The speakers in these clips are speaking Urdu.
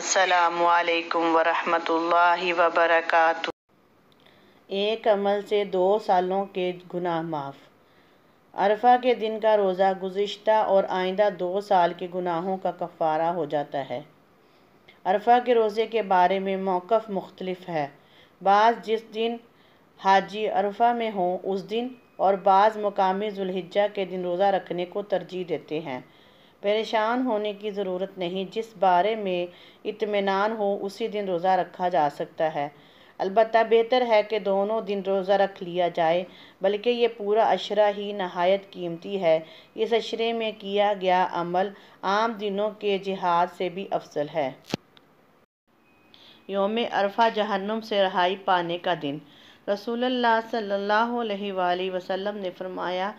السلام علیکم ورحمۃ اللہ وبرکاتہ۔ ایک عمل سے دو سالوں کے گناہ معاف۔ عرفہ کے دن کا روزہ گزشتہ اور آئندہ دو سال کے گناہوں کا کفارہ ہو جاتا ہے۔ عرفہ کے روزے کے بارے میں موقف مختلف ہے۔ بعض جس دن حاجی عرفہ میں ہوں، اس دن اور بعض مقامی ذوالحجہ کے دن روزہ رکھنے کو ترجیح دیتے ہیں۔ پریشان ہونے کی ضرورت نہیں، جس بارے میں اطمینان ہو، اسی دن روزہ رکھا جا سکتا ہے۔ البتہ بہتر ہے کہ دونوں دن روزہ رکھ لیا جائے، بلکہ یہ پورا عشرہ ہی نہایت قیمتی ہے۔ اس عشرے میں کیا گیا عمل عام دنوں کے جہاد سے بھی افضل ہے۔ یوم عرفہ، جہنم سے رہائی پانے کا دن۔ رسول اللہ صلی اللہ علیہ وآلہ وسلم نے فرمایا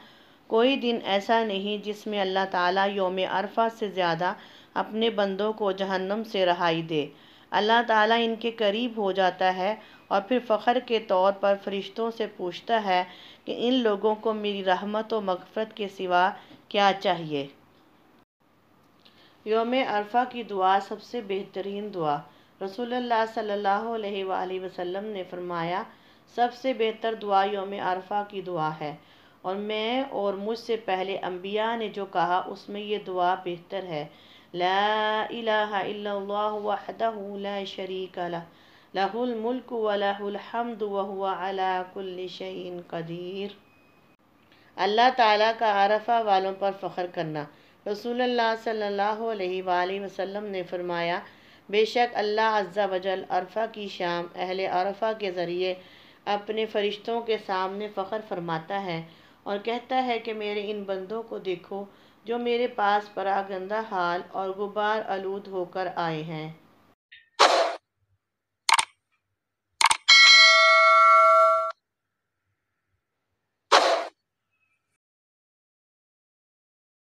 کوئی دن ایسا نہیں جس میں اللہ تعالیٰ یوم عرفہ سے زیادہ اپنے بندوں کو جہنم سے رہائی دے۔ اللہ تعالیٰ ان کے قریب ہو جاتا ہے اور پھر فخر کے طور پر فرشتوں سے پوچھتا ہے کہ ان لوگوں کو میری رحمت و مغفرت کے سوا کیا چاہیے؟ یوم عرفہ کی دعا سب سے بہترین دعا۔ رسول اللہ صلی اللہ علیہ وآلہ وسلم نے فرمایا، سب سے بہتر دعا یوم عرفہ کی دعا ہے۔ اور میں اور مجھ سے پہلے انبیاء نے جو کہا، اس میں یہ دعا بہتر ہے۔ لا الہ الا اللہ وحدہ لا شریک لہ۔ لہ الملک و الحمد وہو علی کل شیء قدیر۔ اللہ تعالیٰ کا عرفہ والوں پر فخر کرنا۔ رسول اللہ صلی اللہ علیہ وآلہ وسلم نے فرمایا، بے شک اللہ عز و جل عرفہ کی شام اہل عرفہ کے ذریعے اپنے فرشتوں کے سامنے فخر فرماتا ہے۔ اور کہتا ہے کہ میرے ان بندوں کو دیکھو جو میرے پاس پراگندہ حال اور غبار آلود ہو کر آئے ہیں۔